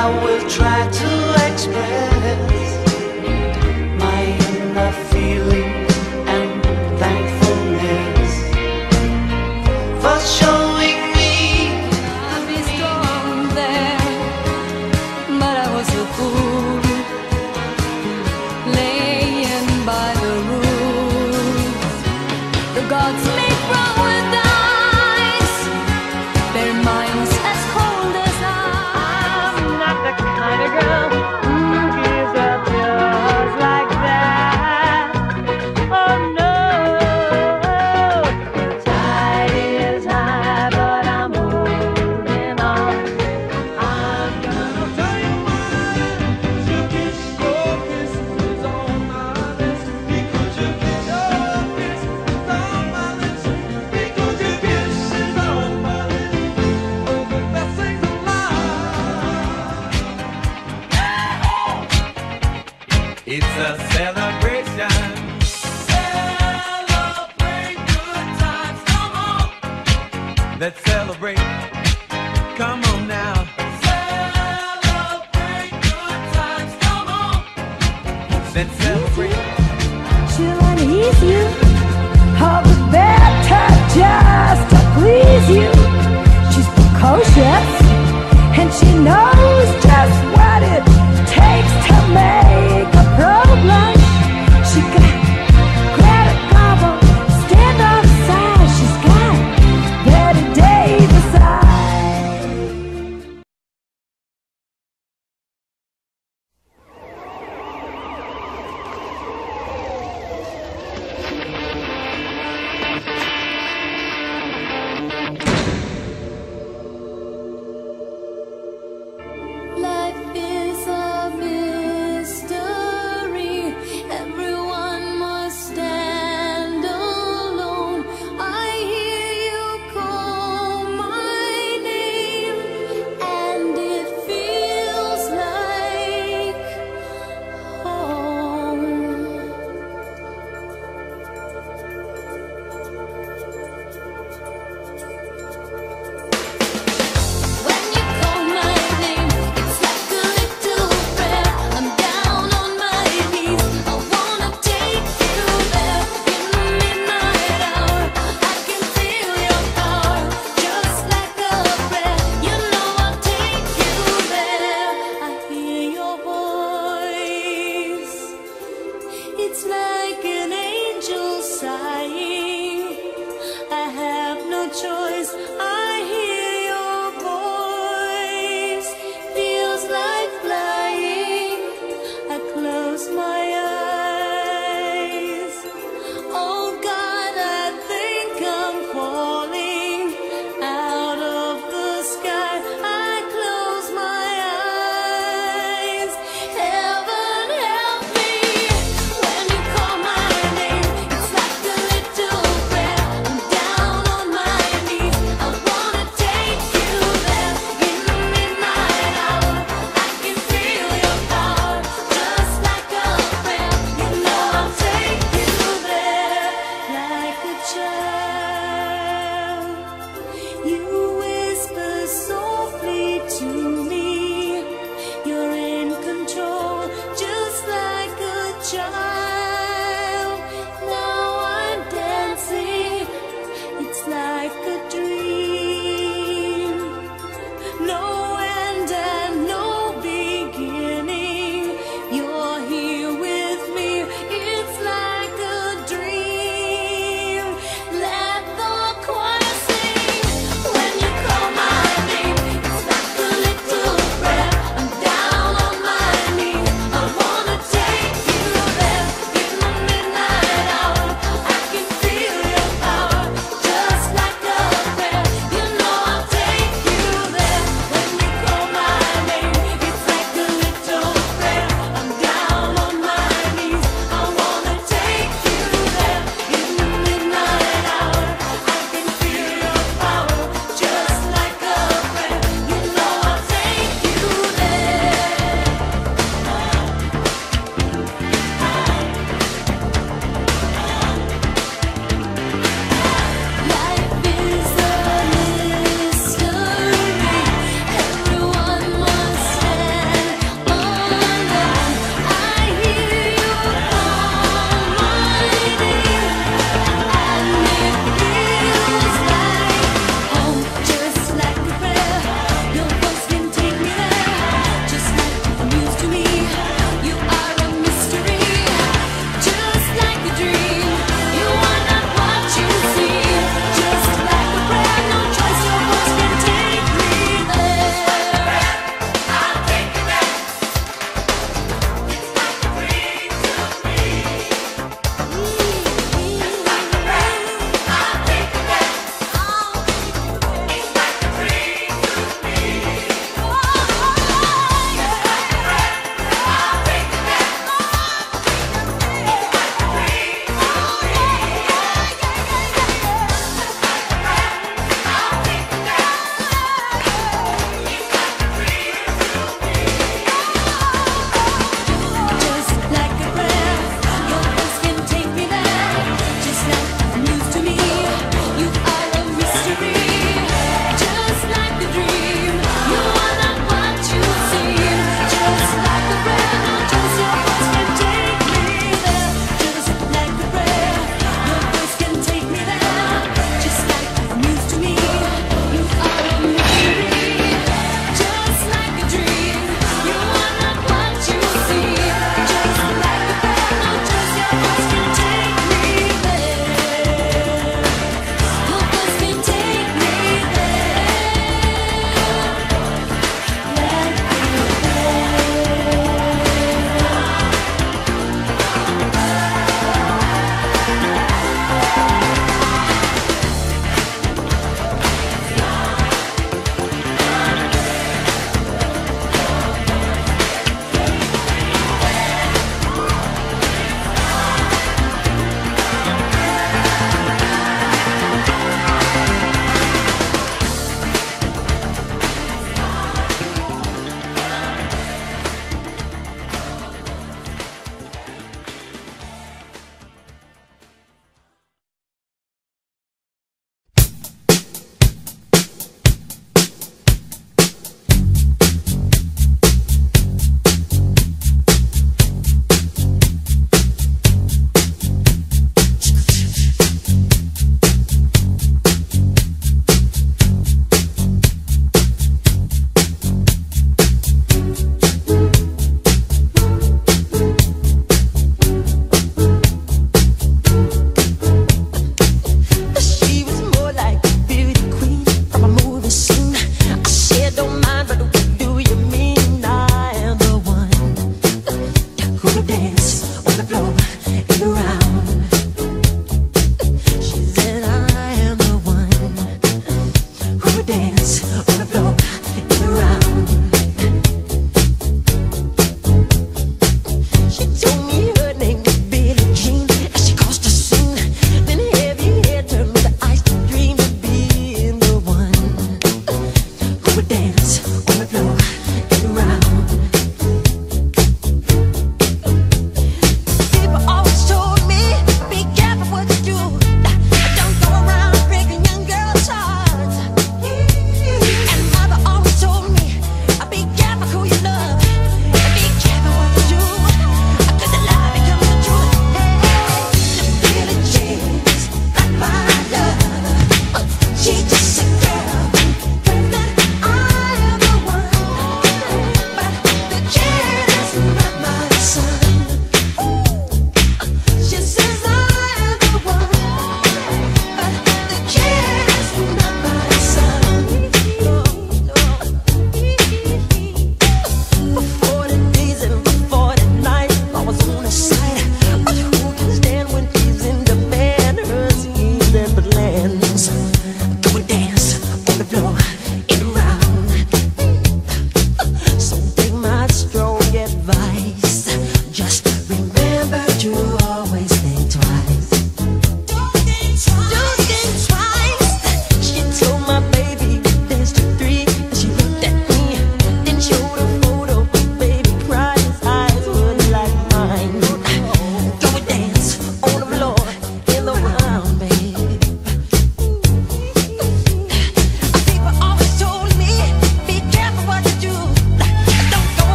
celebrate. Come on now.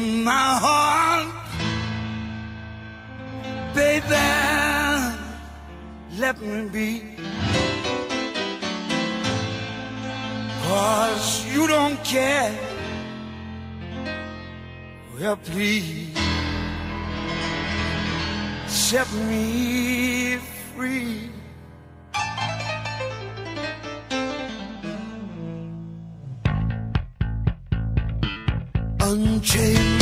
in my heart. Baby, let me be. Cause you don't care. Well, please Set me free. unchain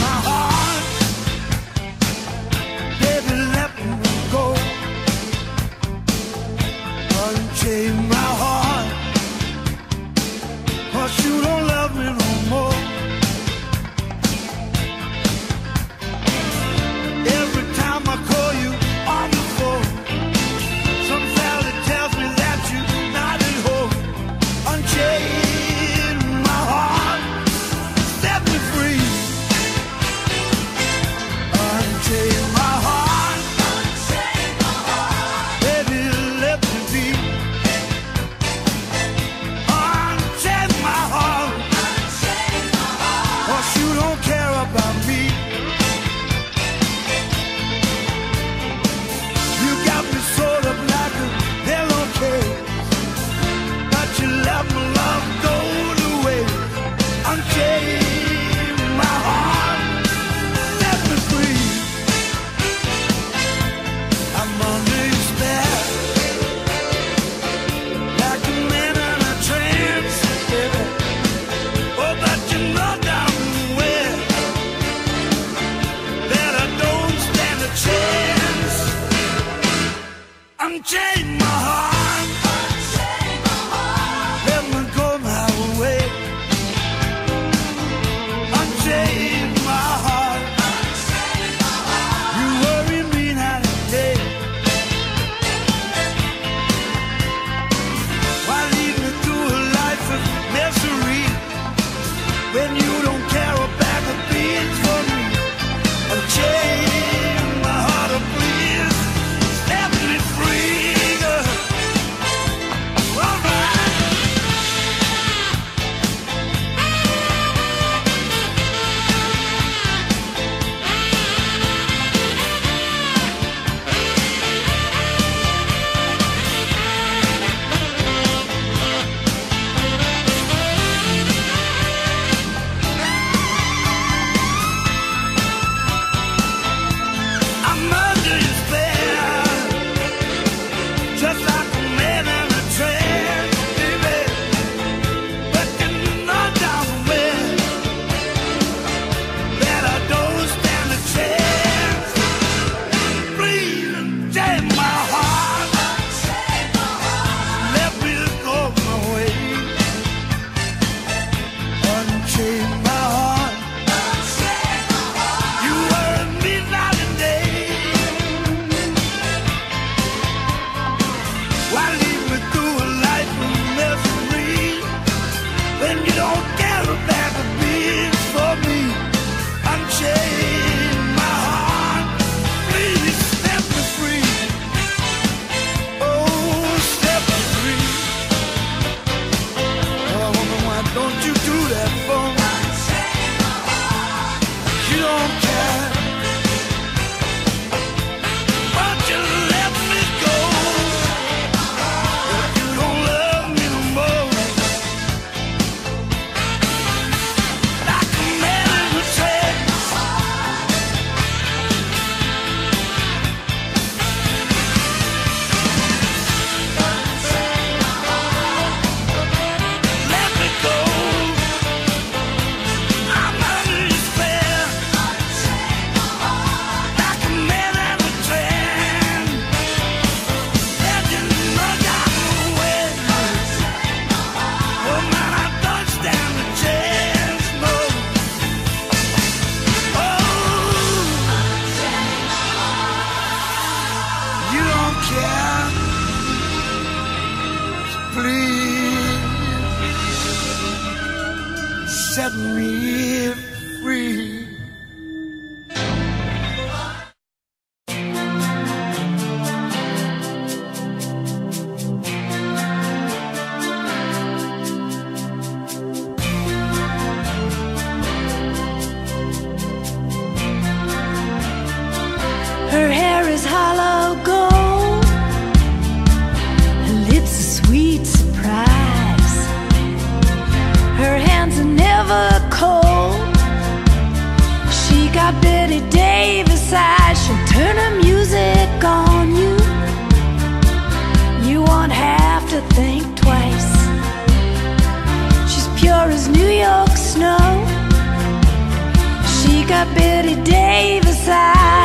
Bette Davis eyes.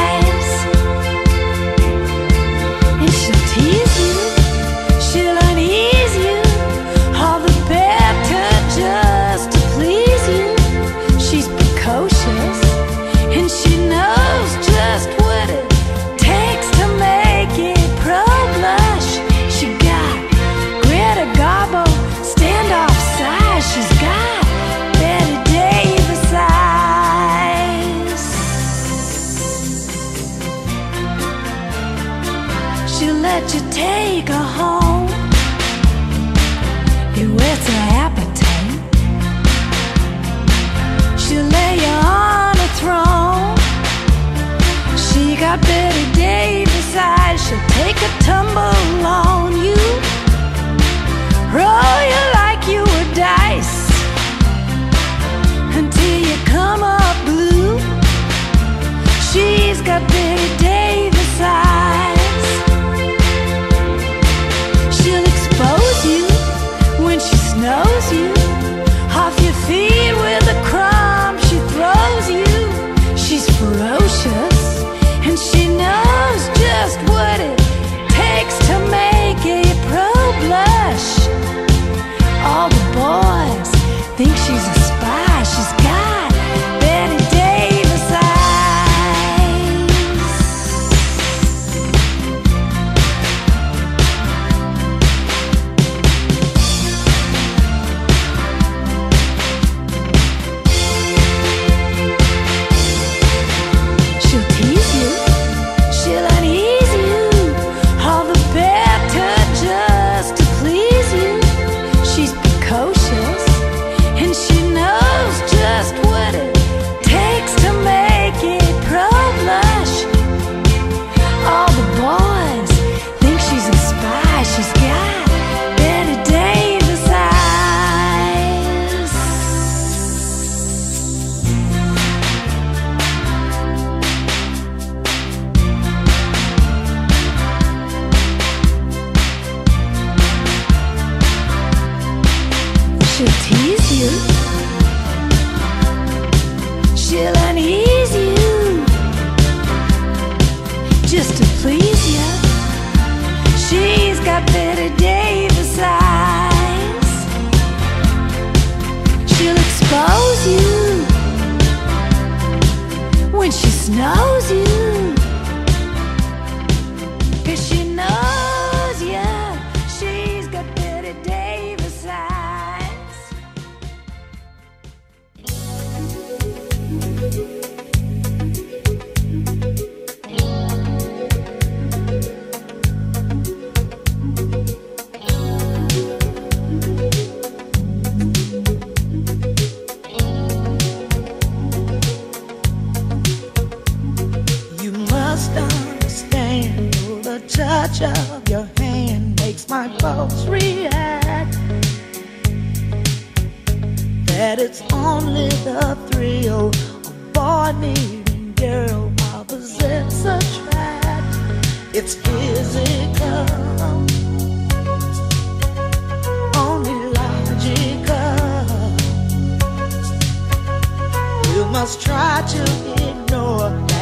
a big She'll expose you When she snows you. touch of your hand makes my pulse react. That it's only the thrill of boy meeting girl opposites attract. It's physical. Only logical. You must try to ignore that.